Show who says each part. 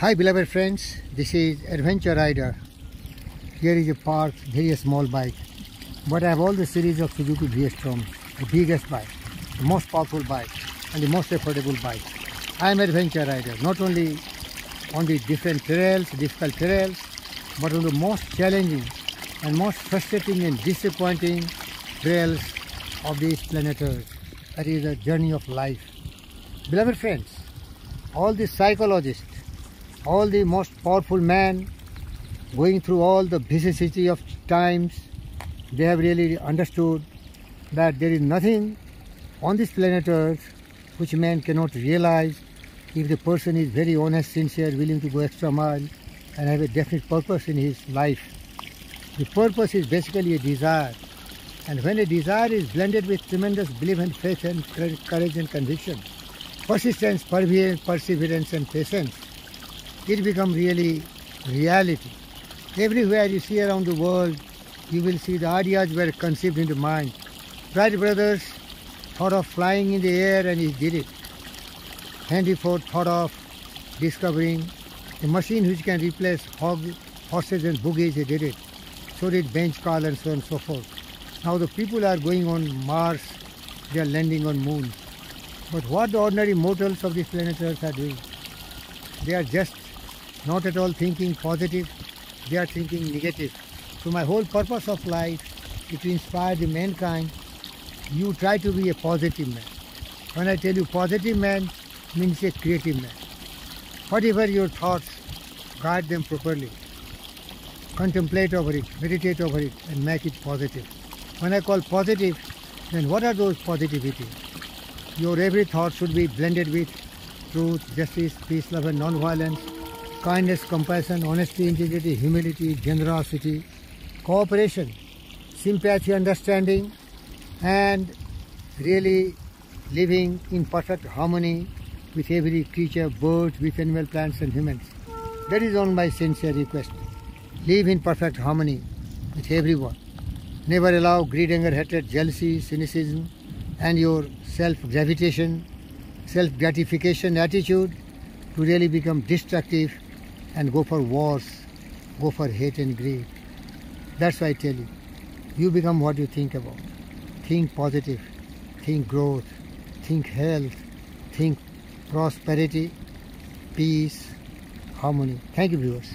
Speaker 1: Hi beloved friends, this is Adventure Rider. Here is a park, very small bike. But I have all the series of Suzuki V-Strom, the biggest bike, the most powerful bike and the most affordable bike. I am Adventure Rider, not only on the different trails, difficult trails, but on the most challenging and most frustrating and disappointing trails of this planet Earth. That is the journey of life. Beloved friends, all the psychologists all the most powerful men going through all the vicissitude of times they have really understood that there is nothing on this planet earth which man cannot realize if the person is very honest sincere willing to go extra mile and have a definite purpose in his life. The purpose is basically a desire. And when a desire is blended with tremendous belief and faith and courage and conviction persistence perseverance and patience it becomes really reality. Everywhere you see around the world, you will see the ideas were conceived in the mind. Wright brothers thought of flying in the air and he did it. Henry Ford thought of discovering a machine which can replace hog, horses and buggies, he did it. So did Benz Karl and so on and so forth. Now the people are going on Mars, they are landing on moon. But what the ordinary mortals of this planet Earth are doing? They are just not at all thinking positive, they are thinking negative. So my whole purpose of life is to inspire the mankind. You try to be a positive man. When I tell you positive man, means a creative man. Whatever your thoughts, guide them properly. Contemplate over it, meditate over it, and make it positive. When I call positive, then what are those positivity? Your every thought should be blended with truth, justice, peace, love, and non-violence kindness, compassion, honesty, integrity, humility, generosity, cooperation, sympathy, understanding, and really living in perfect harmony with every creature, birds, with animal, plants, and humans. That is on my sincere request. Live in perfect harmony with everyone. Never allow greed, anger, hatred, jealousy, cynicism, and your self-gravitation, self-gratification attitude to really become destructive and go for wars, go for hate and greed. That's why I tell you, you become what you think about. Think positive, think growth, think health, think prosperity, peace, harmony. Thank you viewers.